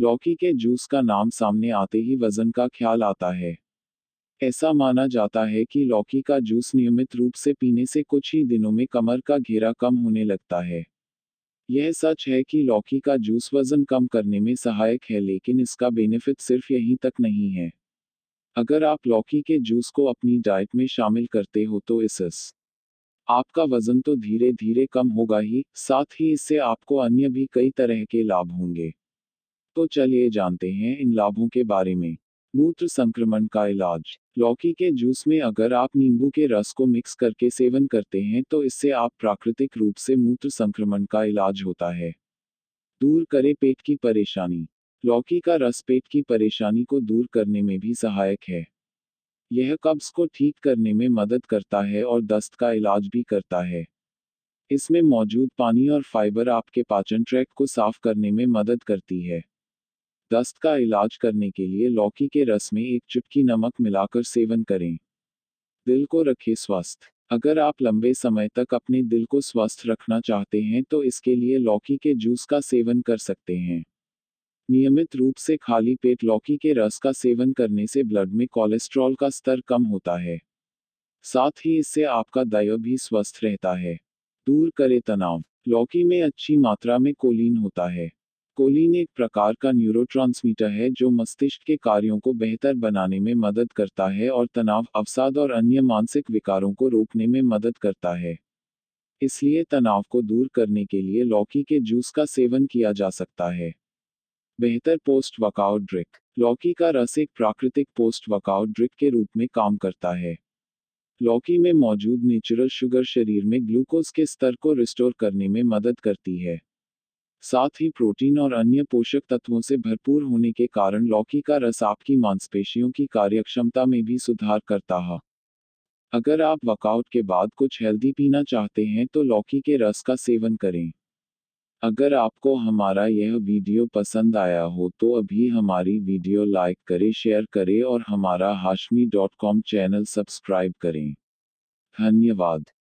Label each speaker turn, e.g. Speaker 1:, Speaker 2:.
Speaker 1: लौकी के जूस का नाम सामने आते ही वज़न का ख्याल आता है। ऐसा माना जाता है कि लौकी का जूस नियमित रूप से पीने से कुछ ही दिनों में कमर का घेरा कम होने लगता है। यह सच है कि लौकी का जूस वज़न कम करने में सहायक है, लेकिन इसका बेनिफिट सिर्फ़ यहीं तक नहीं है। अगर आप लौकी के जूस को अपनी डाइट में शामिल करते हो तो इस आपका वज़न तो धीरे धीरे कम होगा ही, साथ ही इससे आपको अन्य भी कई तरह के लाभ होंगे। तो चलिए जानते हैं इन लाभों के बारे में। मूत्र संक्रमण का इलाज। लौकी के जूस में अगर आप नींबू के रस को मिक्स करके सेवन करते हैं तो इससे आप प्राकृतिक रूप से मूत्र संक्रमण का इलाज होता है। दूर करे पेट की परेशानी। लौकी का रस पेट की परेशानी को दूर करने में भी सहायक है। यह कब्ज को ठीक करने में मदद करता है और दस्त का इलाज भी करता है। इसमें मौजूद पानी और फाइबर आपके पाचन ट्रैक को साफ़ करने में मदद करती है। दस्त का इलाज करने के लिए लौकी के रस में एक चुटकी नमक मिलाकर सेवन करें। दिल को रखें स्वस्थ। अगर आप लंबे समय तक अपने दिल को स्वस्थ रखना चाहते हैं तो इसके लिए लौकी के जूस का सेवन कर सकते हैं। नियमित रूप से खाली पेट लौकी के रस का सेवन करने से ब्लड में कोलेस्ट्रॉल का स्तर कम होता है। साथ ही इससे आपका दय भी स्वस्थ रहता है। दूर करे तनाव। लौकी में अच्छी मात्रा में कोलिन होता है। कोलिन एक प्रकार का न्यूरोट्रांसमीटर है जो मस्तिष्क के कार्यों को बेहतर बनाने में मदद करता है और तनाव, अवसाद और अन्य मानसिक विकारों को रोकने में मदद करता है। इसलिए तनाव को दूर करने के लिए लौकी के जूस का सेवन किया जा सकता है। बेहतर पोस्ट वर्कआउट ड्रिक लौकी का रस एक प्राकृतिक पोस्ट वर्कआउट ड्रिक के रूप में काम करता है। लौकी में मौजूद नेचुरल शुगर शरीर में ग्लूकोज के स्तर को रिस्टोर करने में मदद करती है। साथ ही प्रोटीन और अन्य पोषक तत्वों से भरपूर होने के कारण लौकी का रस आपकी मांसपेशियों की कार्यक्षमता में भी सुधार करता है। अगर आप वर्कआउट के बाद कुछ हेल्दी पीना चाहते हैं तो लौकी के रस का सेवन करें। अगर आपको हमारा यह वीडियो पसंद आया हो तो अभी हमारी वीडियो लाइक करें, शेयर करें और हमारा Hashmi dot com channel subscribe करें। धन्यवाद।